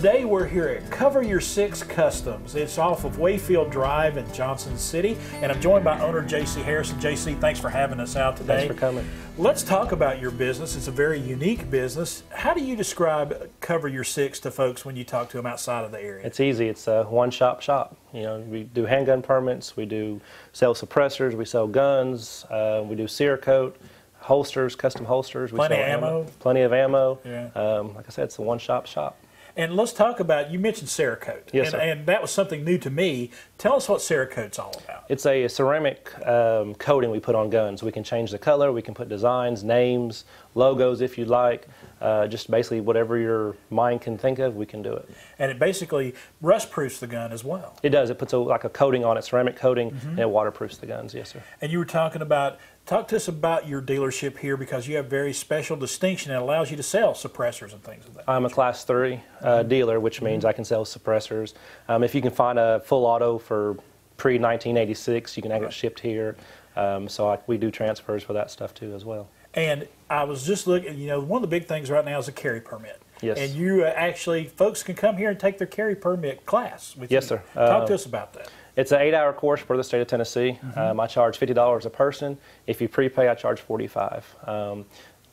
Today we're here at Cover Your Six Customs. It's off of Wayfield Drive in Johnson City, and I'm joined by owner JC Harrison. JC, thanks for having us out today. Thanks for coming. Let's talk about your business. It's a very unique business. How do you describe Cover Your Six to folks when you talk to them outside of the area? It's easy. It's a one-shop shop. You know, we do handgun permits, we do sell suppressors, we sell guns, uh, we do Cerakote, holsters, custom holsters. We Plenty sell of ammo? Plenty of ammo. Yeah. Um, like I said, it's a one-shop shop. And let's talk about, you mentioned Cerakote. Yes, and, sir. and that was something new to me. Tell us what Cerakote's all about. It's a ceramic um, coating we put on guns. We can change the color, we can put designs, names, logos if you'd like. Uh, just basically whatever your mind can think of, we can do it. And it basically rust proofs the gun as well. It does. It puts a, like a coating on it, ceramic coating, Mm-hmm. and it waterproofs the guns. Yes, sir. And you were talking about, talk to us about your dealership here because you have very special distinction that allows you to sell suppressors and things of that. I'm a class three Mm-hmm. uh, dealer, which means I can sell suppressors. Um, if you can find a full auto for pre 1986, you can have it shipped here. Um, so I, we do transfers for that stuff too as well. And I was just looking, you know, one of the big things right now is a carry permit. Yes. And you uh, actually, folks can come here and take their carry permit class with Yes, you. sir. Talk Uh, to us about that. It's an eight-hour course for the state of Tennessee. Mm-hmm. Um, I charge fifty dollars a person. If you prepay, I charge forty-five. Um,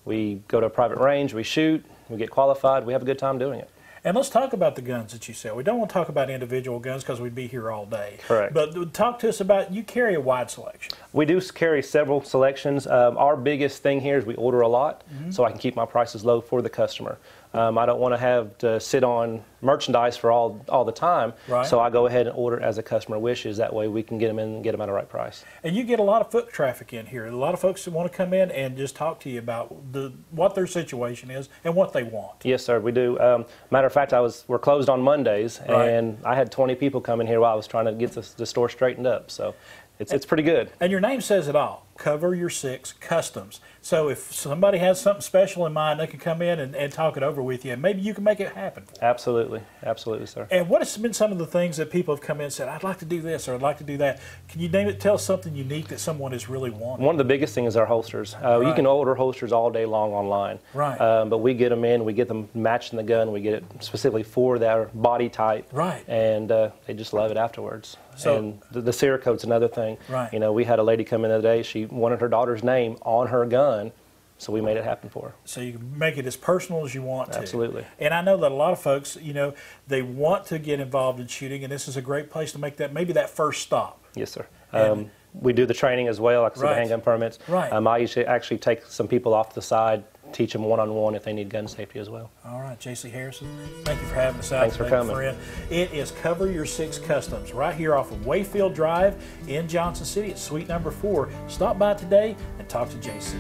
we go to a private range, we shoot, we get qualified, we have a good time doing it. And let's talk about the guns that you sell. We don't want to talk about individual guns because we'd be here all day. Correct. But talk to us about, you carry a wide selection. We do carry several selections. Um, our biggest thing here is we order a lot, Mm-hmm. so I can keep my prices low for the customer. Um, I don't want to have to sit on merchandise for all all the time, Right. so I go ahead and order as the customer wishes. That way, we can get them in and get them at a right price. And you get a lot of foot traffic in here. A lot of folks that want to come in and just talk to you about the what their situation is and what they want. Yes, sir, we do. Um, matter of fact, I was we're closed on Mondays, Right. and I had 20 people come in here while I was trying to get the, the store straightened up. So it's it's pretty good. And your name says it all. Cover your six customs. So if somebody has something special in mind, they can come in and, and talk it over with you, and maybe you can make it happen. Absolutely, absolutely, sir. And what has been some of the things that people have come in and said, I'd like to do this or I'd like to do that? Can you name it? Tell something unique that someone is really wanting. One of the biggest things is our holsters. Uh, You can order holsters all day long online. Right. Um, but we get them in, we get them matching the gun, we get it specifically for their body type. Right. And uh, they just love it afterwards. So- and the, the Cerakote's another thing. Right. You know, we had a lady come in the other day, she wanted her daughter's name on her gun, so we made it happen for her. so you can make it as personal as you want to. Absolutely. And I know that a lot of folks, you know, they want to get involved in shooting, and this is a great place to make that maybe that first stop. Yes, sir. And- Um, we do the training as well, like Right. the handgun permits. Right. Um, I usually actually take some people off the side, teach them one-on-one if they need gun safety as well. All right, JC Harrison, thank you for having us out Thanks for coming. friend. It is Cover Your Six Customs right here off of Wayfield Drive in Johnson City. It's suite number four. Stop by today and talk to JC.